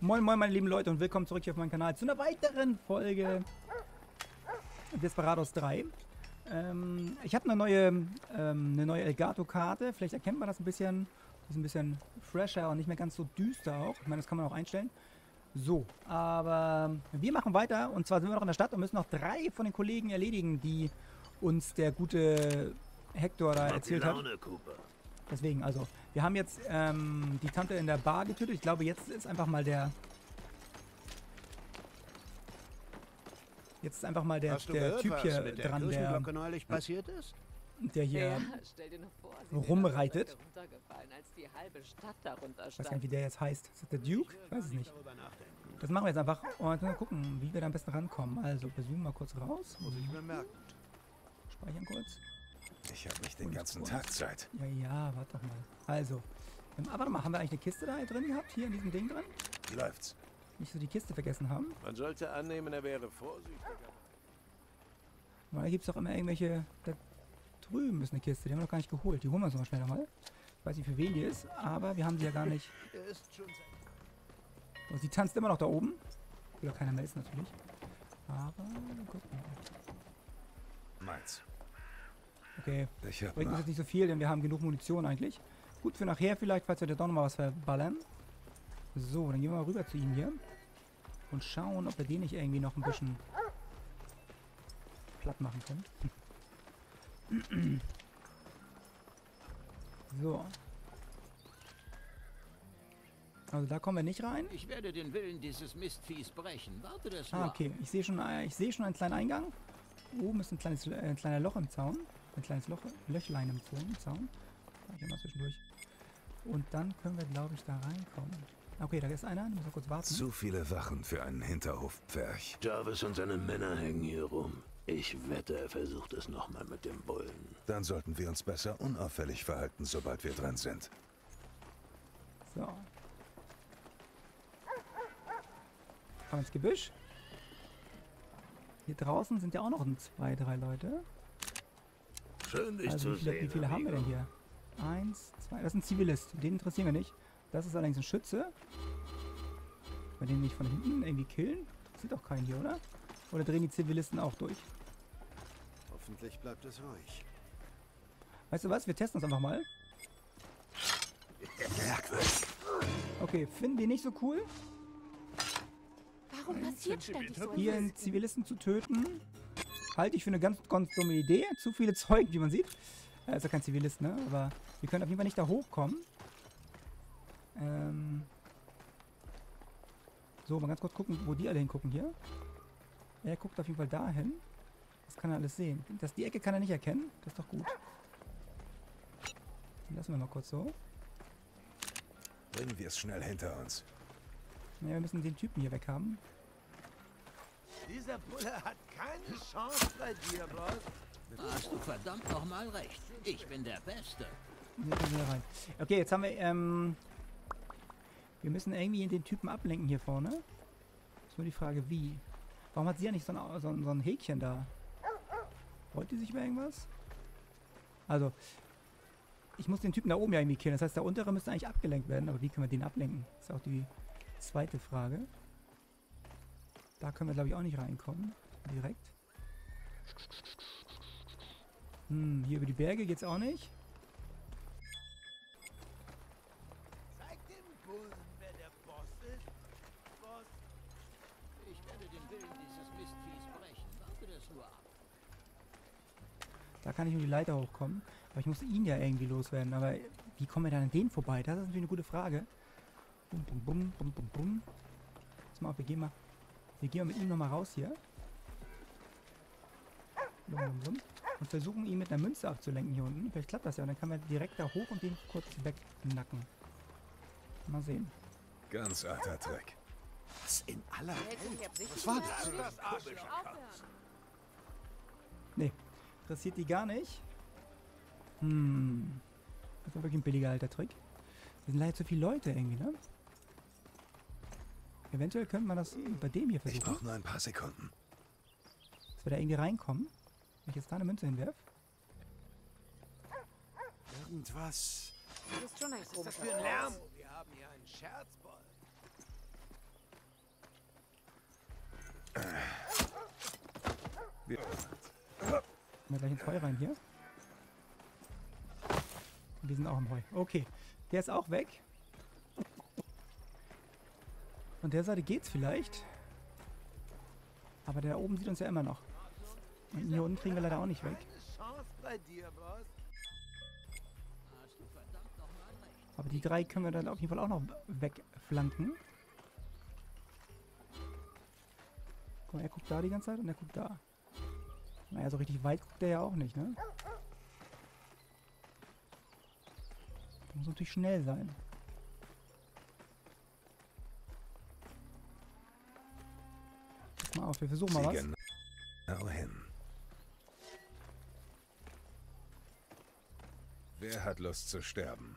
Moin moin meine lieben Leute und willkommen zurück hier auf meinem Kanal zu einer weiteren Folge Desperados 3. Ähm, ich habe eine neue, ähm, eine neue Elgato-Karte, vielleicht erkennt man das ein bisschen. Die ist ein bisschen fresher und nicht mehr ganz so düster auch. Ich meine, das kann man auch einstellen. So, aber wir machen weiter und zwar sind wir noch in der Stadt und müssen noch drei von den Kollegen erledigen, die uns der gute Hector da erzählt hat. Deswegen, also, wir haben jetzt ähm, die Tante in der Bar getötet. Ich glaube, jetzt ist einfach mal der... Jetzt ist einfach mal der, Hast du der gehört, Typ was hier mit der dran, der, neulich passiert ist? der hier... Ja, stell dir nur vor, rumreitet. heute runtergefallen, als die halbe Stadt darunter Ich weiß gar nicht, wie der jetzt heißt. Ist das der Duke? Ich weiß es nicht. Das machen wir jetzt einfach und mal gucken, wie wir da am besten rankommen. Also, wir zoomen mal kurz raus. Muss ich mir merken. Speichern kurz. Ich habe nicht den ganzen Tag Zeit. Ja, ja, warte doch mal. Also, ähm, aber warte mal, haben wir eigentlich eine Kiste da drin gehabt? Hier in diesem Ding drin? Läuft's. Nicht so die Kiste vergessen haben. Man sollte annehmen, er wäre vorsichtiger. Weil da gibt es doch immer irgendwelche... Da drüben ist eine Kiste, die haben wir noch gar nicht geholt. Die holen wir uns mal schnell nochmal. Ich weiß nicht, für wen die ist, aber wir haben sie ja gar nicht... Ist schon seit Also, sie tanzt immer noch da oben. Will auch keiner mehr ist natürlich. Aber, guck mal. Meins. Okay, Ich hab bringt uns jetzt nicht so viel, denn wir haben genug Munition eigentlich. Gut für nachher vielleicht, falls wir da doch noch mal was verballern. So, dann gehen wir mal rüber zu ihm hier. Und schauen, ob wir den nicht irgendwie noch ein bisschen platt machen können. So. Also da kommen wir nicht rein. Ich werde den Willen dieses Mistviehs brechen. Warte das Ah, nur. okay. Ich sehe schon, äh, ich sehe schon einen kleinen Eingang. Oben ist ein kleines, äh, ein kleiner Loch im Zaun. Ein kleines Loch, Löchlein im Zaun. Zaun. Mach ich mal zwischendurch. Und dann können wir, glaube ich, da reinkommen. Okay, da ist einer. Ich muss mal kurz warten. Zu viele Wachen für einen Hinterhofpferch. Jarvis und seine Männer hängen hier rum. Ich wette, er versucht es nochmal mit dem Bullen. Dann sollten wir uns besser unauffällig verhalten, sobald wir dran sind. So. Komm ins Gebüsch. Hier draußen sind ja auch noch zwei, drei Leute. Schön, dich Also zu wie viele, wie sehen. viele haben wir denn hier? Eins, zwei. Das ist ein Zivilist. Den interessieren wir nicht. Das ist allerdings ein Schütze. Bei den nicht von hinten irgendwie killen. Sieht auch keinen hier, oder? Oder drehen die Zivilisten auch durch? Hoffentlich bleibt es ruhig. Weißt du was? Wir testen uns einfach mal. Merkwürdig. Okay, finden die nicht so cool, Warum passiert ständig so hier etwas? einen Zivilisten zu töten? Halte ich für eine ganz, ganz dumme Idee. Zu viele Zeugen, wie man sieht. Er ist ja kein Zivilist, ne? Aber wir können auf jeden Fall nicht da hochkommen. Ähm. So, mal ganz kurz gucken, wo die alle hingucken hier. Er guckt auf jeden Fall dahin. Das kann er alles sehen. Das, die Ecke kann er nicht erkennen. Das ist doch gut. Den lassen wir mal kurz so. Bringen wir es schnell hinter uns. Ja, wir müssen den Typen hier weg haben. Dieser Bulle hat keine Chance bei dir, Boss. Hast du verdammt nochmal recht. Ich bin der Beste. Okay, jetzt haben wir, ähm... Wir müssen irgendwie den Typen ablenken hier vorne. Ist nur die Frage, wie. Warum hat sie ja nicht so ein, so ein, so ein Häkchen da? Freut die sich über irgendwas? Also, ich muss den Typen da oben ja irgendwie killen. Das heißt, der untere müsste eigentlich abgelenkt werden. Aber wie können wir den ablenken? ist auch die zweite Frage. Da können wir, glaube ich, auch nicht reinkommen. Direkt. Hm, hier über die Berge geht's auch nicht. Zeig dem Bullen, wer der Boss ist. Boss. Ich werde den Willen dieses Mistviehs brechen. Warte das nur ab. Da kann ich nur die Leiter hochkommen. Aber ich muss ihn ja irgendwie loswerden. Aber wie kommen wir dann an den vorbei? Das ist natürlich eine gute Frage. Bum, bum, bum, bum, bum, bum. Pass mal auf, wir gehen mal, wir gehen mal mit ihm nochmal raus hier. Und versuchen ihn mit einer Münze abzulenken hier unten. Vielleicht klappt das ja. Und dann kann man direkt da hoch und den kurz wegnacken. Mal sehen. Ganz alter Trick. Was in aller Was war das? Nee, interessiert die gar nicht. Hm. Das ist wirklich ein billiger alter Trick. Es sind leider zu viele Leute irgendwie, ne? Eventuell könnte man das bei dem hier Ich versuchen, brauche nur ein paar Sekunden. dass wir da irgendwie reinkommen. Wenn ich jetzt da eine Münze hinwerf. Irgendwas. Du bist schon ein Was komischer für ein Lärm? Wir haben hier einen Scherzboll. Wir, wir gleich ins Heu rein hier. Und wir sind auch im Heu. Okay. Der ist auch weg. Von der Seite geht's vielleicht. Aber der oben sieht uns ja immer noch. Und hier unten kriegen wir leider auch nicht weg. Aber die drei können wir dann auf jeden Fall auch noch wegflanken. Guck mal, er guckt da die ganze Zeit und er guckt da. Naja, so richtig weit guckt er ja auch nicht, ne? Da muss natürlich schnell sein. Pass mal auf, wir versuchen mal was. genau hin. Wer hat Lust zu sterben?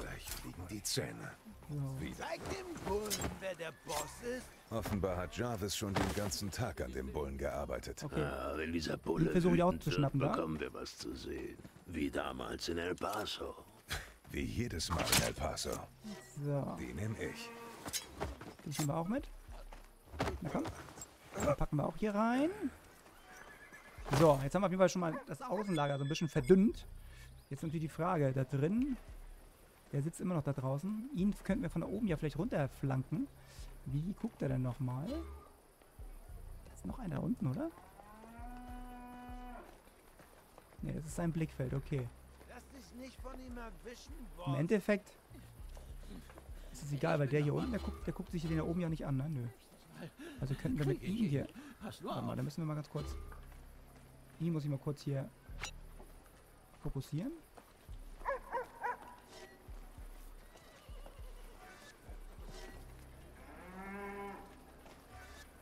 Gleich fliegen die Zähne. So. Wieder. Zeig dem Bullen, wer der Boss ist. Offenbar hat Jarvis schon den ganzen Tag an dem Bullen gearbeitet. Okay. Ah, wenn dieser Bulle versuche ich auch zu wird, schnappen, da. bekommen wir was zu sehen. Wie damals in El Paso. Wie jedes Mal in El Paso. So. Die nehme ich. Die nehmen wir auch mit. Na komm. Dann packen wir auch hier rein. So, jetzt haben wir auf jeden Fall schon mal das Außenlager so ein bisschen verdünnt. Jetzt natürlich die Frage, da drin, der sitzt immer noch da draußen. Ihn könnten wir von da oben ja vielleicht runterflanken. Wie guckt er denn nochmal? Da ist noch einer da unten, oder? Ne, das ist sein Blickfeld, okay. Lass dich nicht von ihm erwischen, Im. Endeffekt ist egal, weil der hier unten, der guckt, der guckt sich den da oben ja nicht an, ne? Nö. Also könnten wir mit ihm ihn. hier Warte mal, da müssen wir mal ganz kurz. Die muss ich mal kurz hier fokussieren.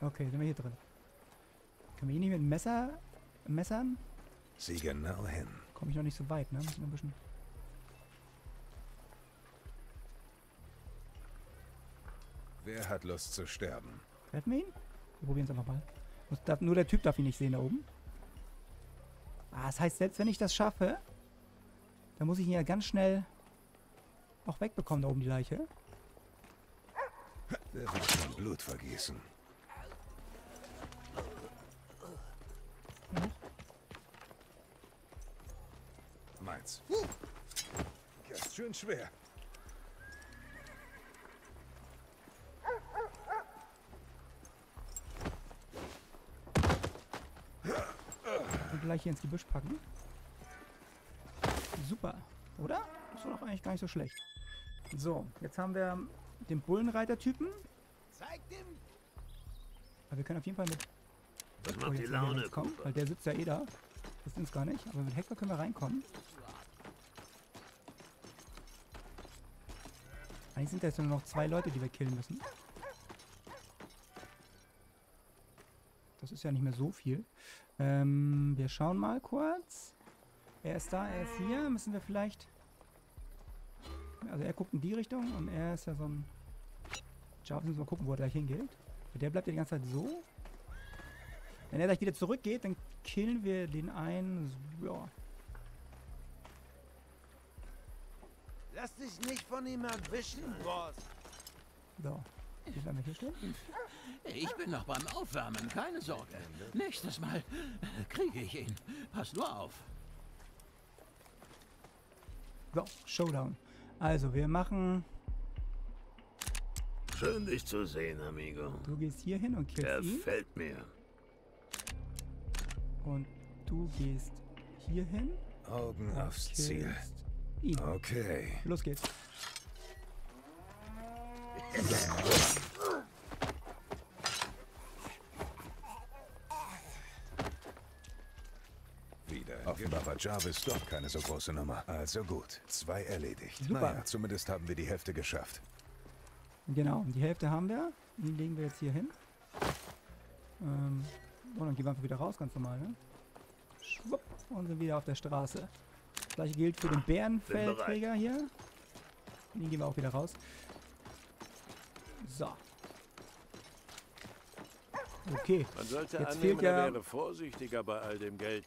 Okay, sind wir hier drin. Können wir ihn nicht mit dem Messer messern? Sieh genau hin. Komme ich noch nicht so weit, ne? Müssen wir ein bisschen. Wer hat Lust zu sterben? Treffen wir ihn? Wir probieren es einfach mal. Muss, darf, nur der Typ darf ihn nicht sehen da oben. Ah, das heißt, selbst wenn ich das schaffe, dann muss ich ihn ja ganz schnell auch wegbekommen, da oben die Leiche. Der wird schon Blut vergießen. Meins. Ganz schön schwer. Gleich hier ins Gebüsch packen. Super, oder? Das war doch eigentlich gar nicht so schlecht. So, jetzt haben wir den Bullenreiter-Typen. Zeig dem Aber wir können auf jeden Fall mit Das Oh, macht die jetzt können wir Laune, jetzt kommen, weil der sitzt ja eh da. Das sind es gar nicht. Aber mit Hector können wir reinkommen. Eigentlich sind da jetzt nur noch zwei Leute, die wir killen müssen. Das ist ja nicht mehr so viel. Ähm, wir schauen mal kurz. Er ist da, er ist hier. Müssen wir vielleicht... Also er guckt in die Richtung und er ist ja so ein... Jarvis müssen wir gucken, wo er gleich hingeht. Der bleibt ja die ganze Zeit so. Wenn er gleich wieder zurückgeht, dann killen wir den einen. Ja. Lass dich nicht von ihm erwischen, Boss. So. Wir hier stehen? Ich bin noch beim Aufwärmen, keine Sorge. Nächstes Mal kriege ich ihn. Pass nur auf. So, Showdown. Also, wir machen. Schön, dich zu sehen, amigo. Du gehst hier hin und killst ihn. Gefällt mir. Und du gehst hier hin Augen aufs Ziel. ihn. Okay. Los geht's. Wieder. Offenbar war Jarvis doch keine so große Nummer. Also gut. Zwei erledigt. Super. Naja, zumindest haben wir die Hälfte geschafft. Genau, die Hälfte haben wir. Den legen wir jetzt hier hin. Ähm, und dann gehen wir einfach wieder raus, ganz normal, ne? Schwupp, und sind wieder auf der Straße. Das gleiche gilt für den Bärenfeldträger hier. Den gehen wir auch wieder raus. So. Okay, Man sollte Jetzt annehmen, fehlt ja- er wäre vorsichtiger bei all dem Geld.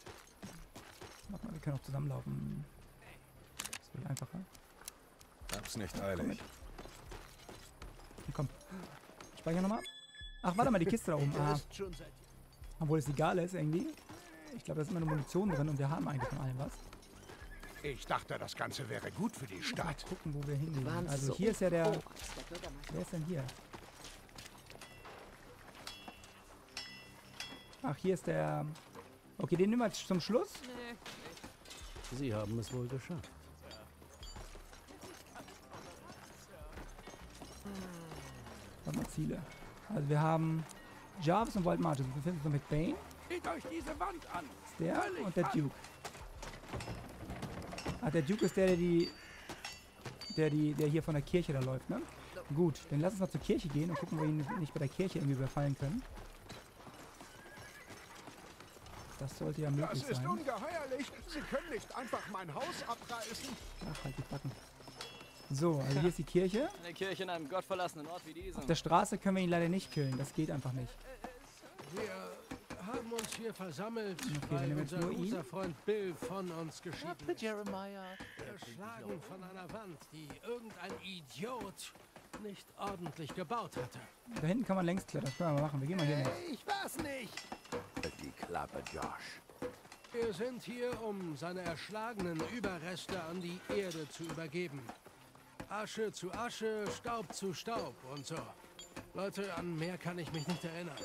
mach mal, wir können auch zusammenlaufen. Das wird einfacher. Hab's nicht eilig. Dann komm. Speicher nochmal. Ach, warte mal, die Kiste da oben. Ah, obwohl es egal ist irgendwie. Ich glaube, da ist immer eine Munition drin und wir haben eigentlich von allem was. Ich dachte, das Ganze wäre gut für die Mal Stadt. gucken, wo wir hingehen. Also so hier ist ja der... Wer ist denn hier? Ach, hier ist der... Okay, den nehmen wir jetzt zum Schluss. Nee, Sie haben es wohl geschafft. Warte mal, Ziele. Also wir haben Jarvis und Wild Martin. Wir befinden uns noch mit Bane. Seht euch diese Wand an. ist der und der Duke. Ah, der Duke ist der, der die... Der, die, der hier von der Kirche da läuft, ne? Gut, dann lass uns mal zur Kirche gehen und gucken, ob wir ihn nicht bei der Kirche irgendwie überfallen können. Das sollte ja Das möglich ist sein. ungeheuerlich. Sie können nicht einfach mein Haus abreißen. Ach, halt die Backen. So, also hier ist die Kirche. Eine Kirche in einem gottverlassenen Ort wie diesem. Auf der Straße können wir ihn leider nicht killen. Das geht einfach nicht. Wir haben uns hier versammelt, wir weil unser guter Freund Bill von uns geschieden ist. Jeremiah. Erschlagen von einer Wand, die irgendein Idiot nicht ordentlich gebaut hatte. Da hinten kann man längs klettern. Das können wir mal machen. Wir gehen mal hier hin. Ich weiß nicht. Die Klappe, Josh. Wir sind hier, um seine erschlagenen Überreste an die Erde zu übergeben. Asche zu Asche, Staub zu Staub und so. Leute, an mehr kann ich mich nicht erinnern.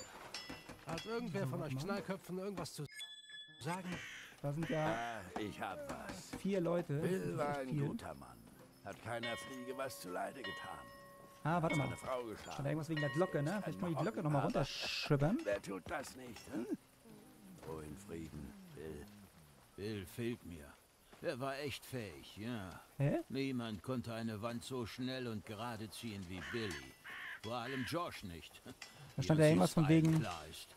Hat irgendwer von euch Knallköpfen irgendwas zu sagen? Da sind ja Ah, ich hab was. vier Leute. Ist war ein viel. guter Mann. Hat keiner Fliege was zuleide getan. Ah, warte mal. Stand irgendwas wegen der Glocke, ne? Vielleicht wir die Glocke nochmal runterschibbern. Wer tut das nicht, hm? Ruhe in Frieden, Bill. Bill fehlt mir. Er war echt fähig, ja. Hä? Niemand konnte eine Wand so schnell und gerade ziehen wie Billy. Vor allem Josh nicht. Da stand ja irgendwas von wegen Klar ist.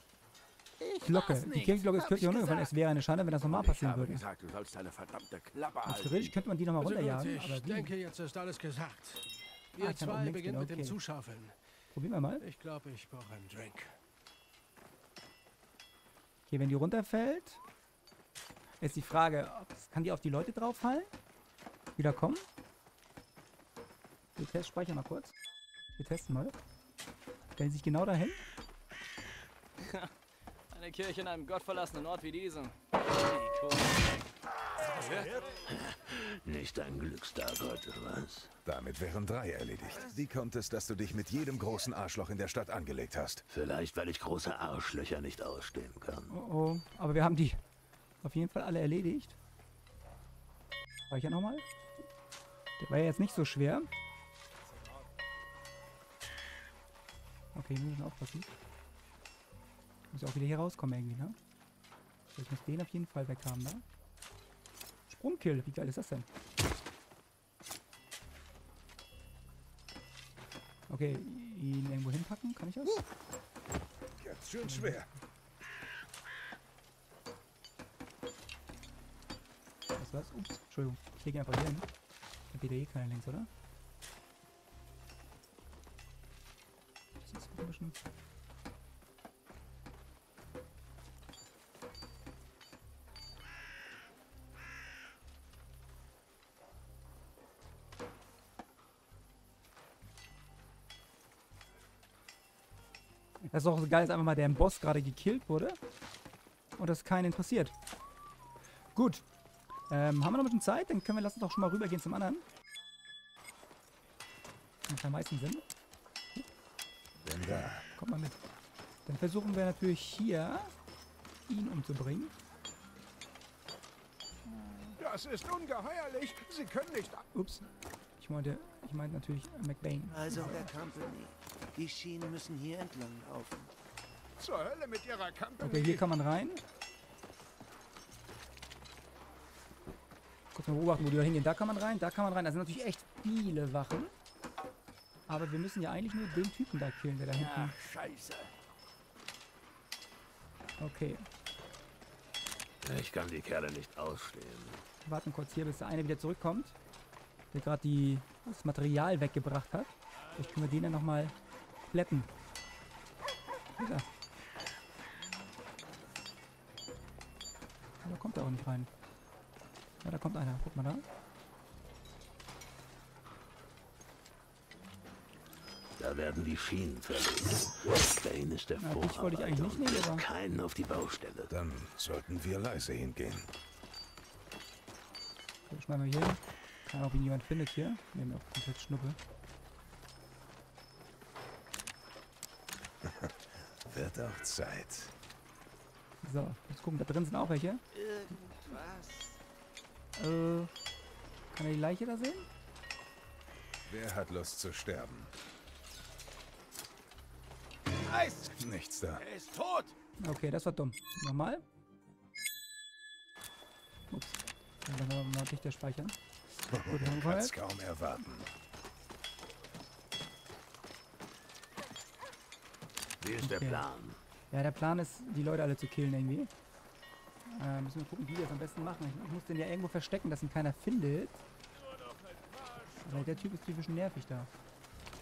Glocke. Die Kirchenglocke ist kürzlich runtergefallen. Es wäre eine Schande, wenn das nochmal Ich passieren würde. gesagt, du sollst deine verdammte Klappe halten. theoretisch könnte man die nochmal runterjagen, aber ich denke, jetzt ist alles gesagt. Ah, Ihr ich oben zwei beginnt mit dem. Zuschaufeln. Probieren wir mal. Ich glaube, ich brauche einen Drink. Okay, wenn die runterfällt, ist die Frage, kann die auf die Leute drauffallen? Wieder kommen? Wir test speichern mal kurz. Wir testen mal. Stellen sich genau dahin. Eine Kirche in einem gottverlassenen Ort wie diesem. Nicht ein Glückstag heute, was? Damit wären drei erledigt. Wie kommt es, dass du dich mit jedem großen Arschloch in der Stadt angelegt hast? Vielleicht, weil ich große Arschlöcher nicht ausstehen kann. Oh, oh. Aber wir haben die auf jeden Fall alle erledigt. Speichern nochmal. Der war ja jetzt nicht so schwer. Okay, wir müssen aufpassen. Muss auch wieder hier rauskommen irgendwie, ne? Ich muss den auf jeden Fall weg haben, ne? Sprungkill, wie geil ist das denn? Okay, ihn irgendwo hinpacken, kann ich das? Jetzt schön schwer. Was war's? Ups, Entschuldigung. Ich lege ihn einfach hier hin. Da geht ja eh keiner längs, oder? Das ist ein bisschen... Das ist auch so geil, dass einfach mal der Boss gerade gekillt wurde. Und das keinen interessiert. Gut. Ähm, haben wir noch ein bisschen Zeit? Dann können wir, lass uns doch schon mal rübergehen zum anderen. Macht am meisten Sinn. Bin da. Kommt mal mit. Dann versuchen wir natürlich hier, ihn umzubringen. Das ist ungeheuerlich. Sie können nicht. Ups. Ich meinte, ich meinte natürlich McBain. Also, Herr Company, die Schienen müssen hier entlang laufen. Zur Hölle mit Ihrer Company. Okay, hier kann man rein. Kurz mal beobachten, wo die da hingehen. Da kann man rein, da kann man rein. Da sind natürlich echt viele Wachen. Aber wir müssen ja eigentlich nur den Typen da killen, der da hinten... Ach, scheiße. Okay. Ich kann die Kerle nicht ausstehen. Wir warten kurz hier, bis der eine wieder zurückkommt. Der gerade die das Material weggebracht hat. Vielleicht können wir den dann nochmal plätten. Ja. Da kommt er auch nicht rein. Ja, da kommt einer. Guck mal da. Da Da werden die Schienen verlegt. Bane ist der Na, dich wollte ich eigentlich nicht nehmen, aber- keinen auf die Baustelle. Dann sollten wir leise hingehen. So, schneiden wir hier hin. Kann auch, wenn jemand findet hier. Nehmen wir auch komplett Schnuppe. Wird auch Zeit. So, jetzt gucken, da drin sind auch welche. Irgendwas. Äh, kann er die Leiche da sehen? Wer hat Lust zu sterben? Eis! Nichts da. Er ist tot! Okay, das war dumm. Nochmal. Ups. Dann werden wir mal dichter speichern. Gut, haben Kann's kaum erwarten. Wie ist der Okay. Plan? Ja, der Plan ist, die Leute alle zu killen irgendwie. Äh, müssen wir gucken, wie wir das am besten machen. Ich, muss den ja irgendwo verstecken, dass ihn keiner findet. Aber der Typ ist typisch nervig da.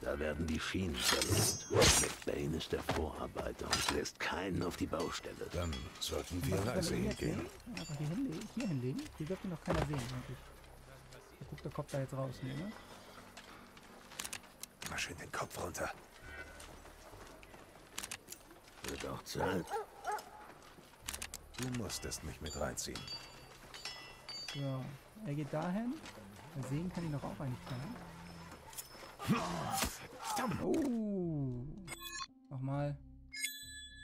Da werden die Schienen verlegt. McBain ist der Vorarbeiter und lässt keinen auf die Baustelle. Dann sollten wir leise hingehen. Einfach hier hinlegen. Hier hinlegen. Hier dürfte noch keiner sehen, eigentlich. Da guckt der Kopf da jetzt raus, ne? Mal schön den Kopf runter. Wird auch Zeit. Du musstest mich mit reinziehen. So, er geht dahin. Sehen kann ihn doch auch eigentlich keiner. Oh. Nochmal.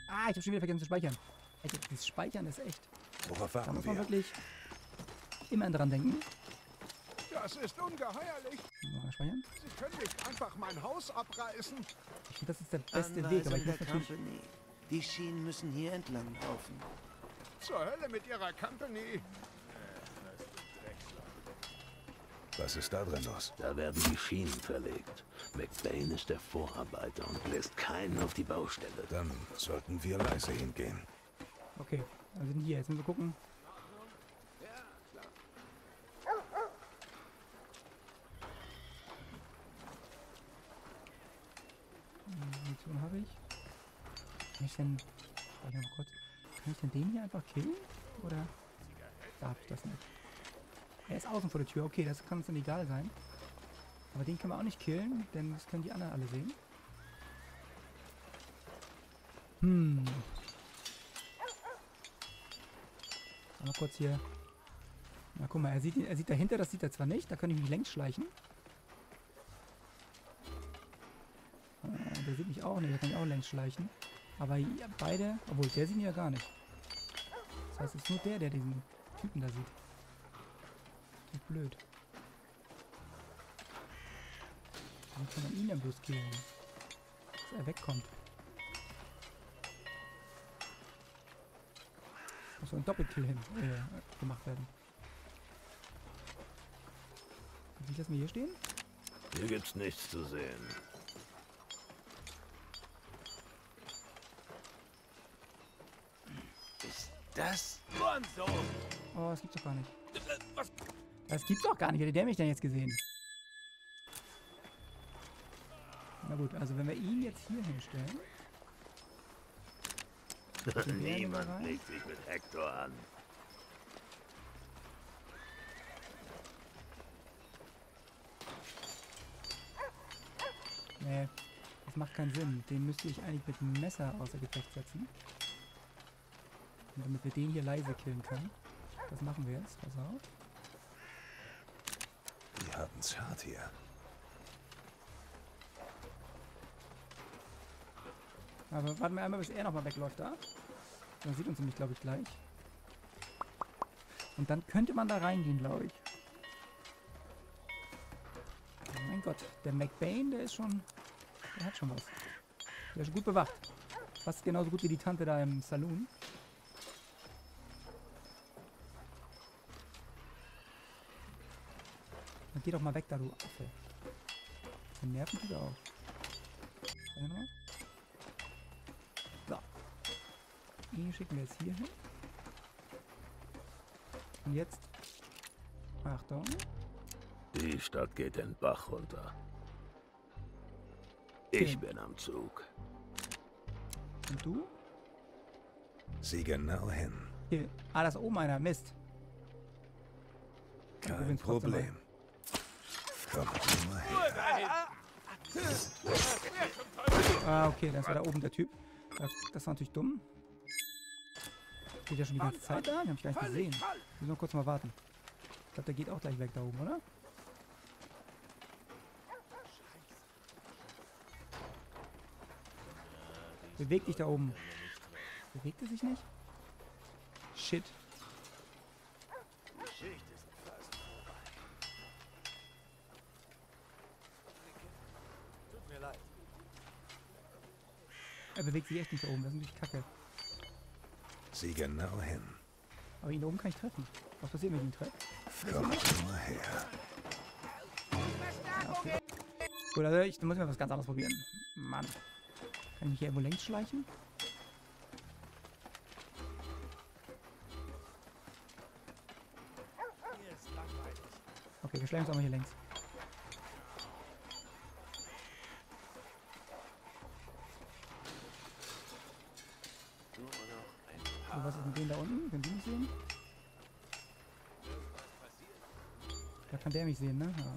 Ah, ich habe schon wieder vergessen zu speichern. Alter, das Speichern ist echt. Worauf Da warten muss man wir? wirklich immer dran denken. Das ist ungeheuerlich. Nochmal speichern. Sie können nicht einfach mein Haus abreißen. Ich finde, das ist der beste Weg, aber ich muss natürlich. Company. Die Schienen müssen hier entlang laufen. Zur Hölle mit Ihrer Company. Was ist da drin los? Da werden die Schienen verlegt. McBain ist der Vorarbeiter und lässt keinen auf die Baustelle. Dann sollten wir leise hingehen. Okay, wir sind hier. Jetzt müssen wir gucken. Hm, Munition habe ich. Kann ich denn. Warte mal kurz. Kann ich denn den hier einfach killen? Oder darf ich das nicht? Er ist außen vor der Tür. Okay, das kann uns dann egal sein. Aber den können wir auch nicht killen, denn das können die anderen alle sehen. Hm. Mal kurz hier. Na guck mal, er sieht, er sieht dahinter, das sieht er zwar nicht, da kann ich mich längs schleichen. Äh, der sieht mich auch nicht, da kann ich auch längs schleichen. Aber ja, beide, obwohl der sieht ihn ja gar nicht. Das heißt, es ist nur der, der diesen Typen da sieht. Wie blöd. Wie kann man ihn denn bloß killen? Dass er wegkommt. Muss so ein Doppelkill hin, äh, gemacht werden. Wie lassen wir hier stehen? Hier gibt's nichts zu sehen. Ist das Bonzo? Oh, das gibt's doch gar nicht. Das gibt's doch gar nicht. Hätte der mich denn jetzt gesehen? Na gut, also wenn wir ihn jetzt hier hinstellen. Niemand legt sich mit Hector an. Nee, das macht keinen Sinn. Den müsste ich eigentlich mit einem Messer außer Gefecht setzen. Und damit wir den hier leise killen können. Das machen wir jetzt. Pass auf. Die haben's hart hier. Aber warten wir einmal, bis er nochmal wegläuft da. Dann sieht uns nämlich, glaube ich, gleich. Und dann könnte man da reingehen, glaube ich. Oh mein Gott, der McBain, der ist schon... Der hat schon was. Der ist gut bewacht. Fast genauso gut wie die Tante da im Saloon. Dann geh doch mal weg da, du Affe. Den nerven er auch. Warte mal. So. Ihn schicken wir jetzt hier hin. Und jetzt. Achtung. Die Stadt geht den Bach runter. Ich Okay. bin am Zug. Und du? Sieh genau hin. Hier. Ah, das ist oben einer. Mist. Kein Problem. Komm, komm mal her. Ah, okay, das war da oben der Typ. Das, war natürlich dumm. Geht ja schon die ganze Zeit da? Den hab ich gar nicht gesehen. Müssen wir kurz mal warten. Ich glaube, der geht auch gleich weg da oben, oder? Beweg dich da oben. Bewegt er sich nicht? Shit. Er bewegt sich echt nicht da oben, das ist natürlich kacke. Sieh genau hin. Aber ihn oben kann ich treffen. Was passiert, wenn ich ihn treffe? Komm nur her. Okay. Gut, also ich muss mal was ganz anderes probieren. Mann. Kann ich mich hier irgendwo längs schleichen? Okay, wir schleichen uns auch mal hier längs. So, was ist mit denen da sehen? Da kann der mich sehen, ne? Ja.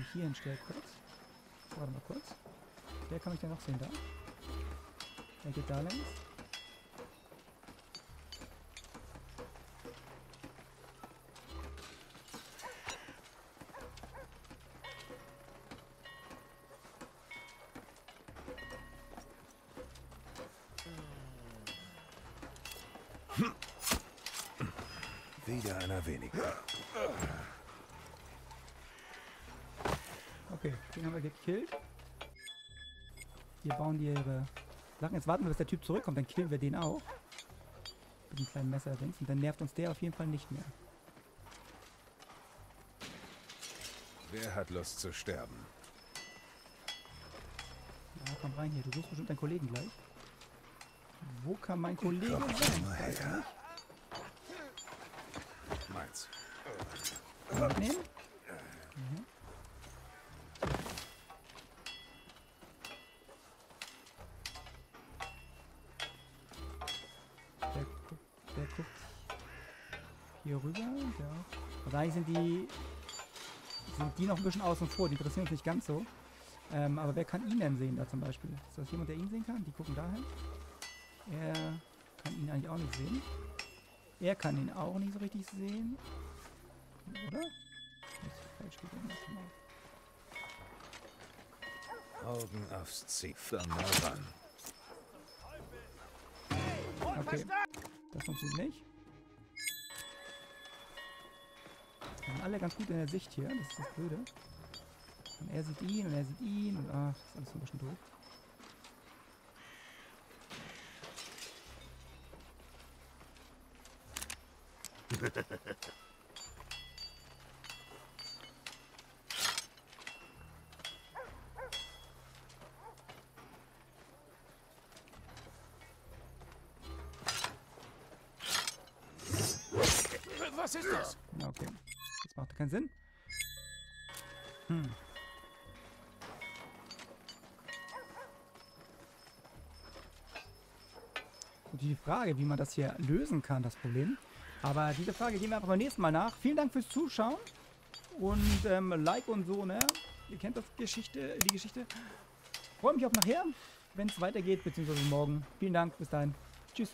Ich hier hinstelle kurz. Warte mal kurz. Der kann mich dann noch sehen da. Der geht da längs. Haben wir gekillt. Hier bauen die ihre Sachen. Jetzt warten wir, bis der Typ zurückkommt, dann killen wir den auch. Mit einem kleinen Messer links. Und dann nervt uns der auf jeden Fall nicht mehr. Wer hat Lust zu sterben? Ja, komm rein hier. Du suchst bestimmt deinen Kollegen gleich. Wo kann mein Kollege Komm sein? her. Meins. Mitnehmen? Mhm. Wahrscheinlich sind die, sind die noch ein bisschen außen vor. Die interessieren uns nicht ganz so. Ähm, aber wer kann ihn denn sehen da zum Beispiel? Ist das jemand, der ihn sehen kann? Die gucken dahin. Er kann ihn eigentlich auch nicht sehen. Er kann ihn auch nicht so richtig sehen. Oder? Falsch. Augen aufs Ziel. Okay. Das funktioniert nicht. Wir sind alle ganz gut in der Sicht hier. Das ist das Blöde. Und er sieht ihn und er sieht ihn und ach, das ist alles so ein bisschen doof. keinen Sinn. Hm. Die Frage, wie man das hier lösen kann, das Problem. Aber diese Frage gehen wir einfach beim nächsten Mal nach. Vielen Dank fürs Zuschauen. Und ähm, Like und so, ne? Ihr kennt das Geschichte, die Geschichte. Freue mich auf nachher, wenn es weitergeht, beziehungsweise morgen. Vielen Dank, bis dahin. Tschüss.